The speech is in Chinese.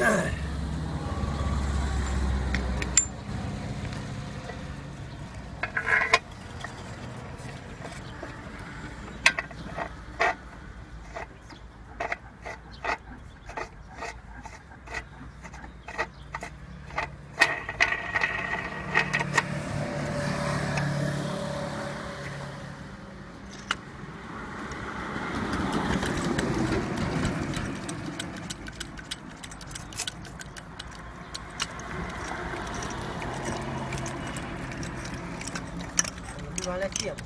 Ugh. 你ม่อย